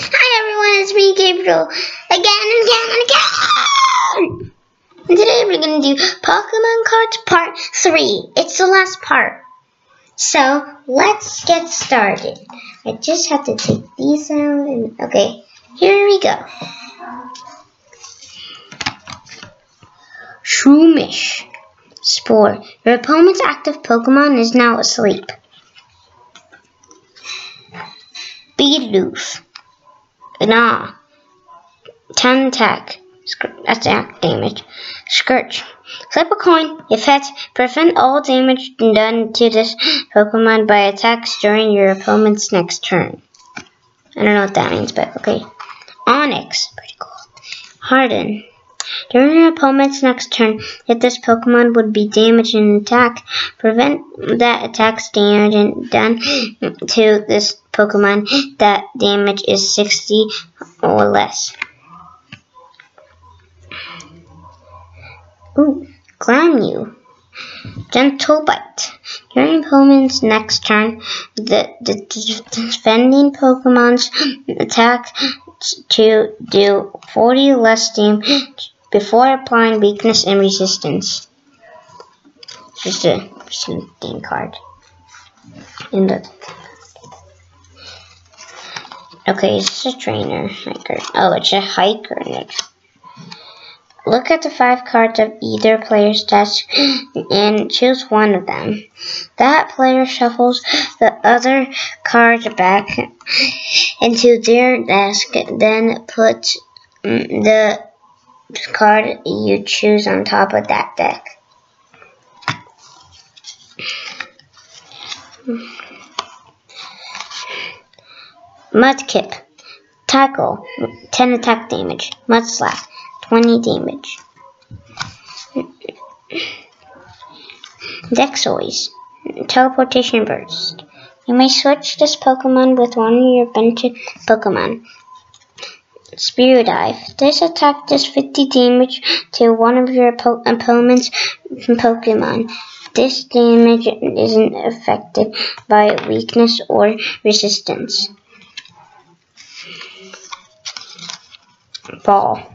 Hi everyone, it's me, Gabriel, again and again and again! And today we're to do Pokemon Cards Part 3. It's the last part. So, let's get started. I just have to take these out and, okay, here we go. Shroomish. Spore. Your opponent's active Pokemon is now asleep. Bidoof. Nah. 10 attack. That's damage. Scourge. Flip a coin. Heads, prevent all damage done to this Pokemon by attacks during your opponent's next turn. I don't know what that means, but okay. Onix. Pretty cool. Harden. During your opponent's next turn, if this Pokemon would be damaged in an attack, prevent that attack's damage done to this Pokemon that damage is 60 or less. Ooh, Glameow. Gentle Bite. During opponent's next turn, the, the defending Pokemon's attack to do 40 less damage before applying weakness and resistance. Just a, game card. In the Okay, it's a trainer hiker. Oh, it's a hiker. Look at the five cards of either player's desk and choose one of them. That player shuffles the other cards back into their desk, then puts mm, the card you choose on top of that deck. Mudkip. Tackle. 10 attack damage. Mudslap. 20 damage. Deoxys. Teleportation Burst. You may switch this Pokemon with one of your bench Pokemon. Spear Dive. This attack does 50 damage to one of your opponent's Pokemon. This damage isn't affected by weakness or resistance. Ball.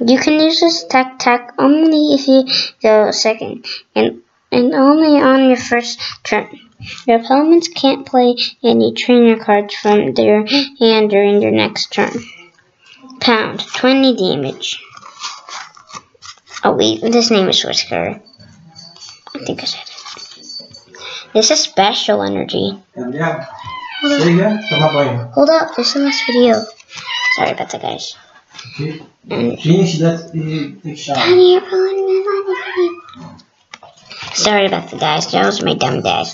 You can use this attack tech only if you go second, and, and only on your first turn. Your opponents can't play any trainer cards from their hand during your next turn. Pound, 20 damage. Oh wait, this name is Whisker. I think I said it. This is special energy. Hold up. Hold up, this is the last video. Sorry about that, guys. Finish that Sorry about the guys, that was my dumb dad.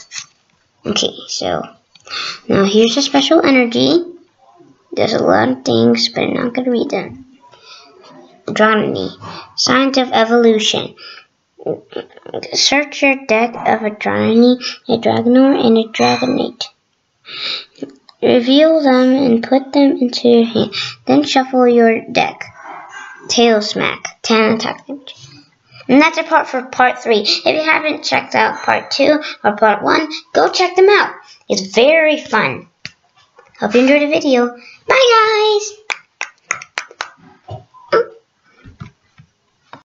Okay, so now here's a special energy. There's a lot of things, but I'm not gonna read them. Droney, Signs of Evolution. Search your deck of a Droney, a Dragonair, and a Dragonite. Reveal them and put them into your hand. Then shuffle your deck. Tail Smack, 10 attack damage. And that's a part for part 3. If you haven't checked out part 2 or part 1, go check them out. It's very fun. Hope you enjoyed the video. Bye guys!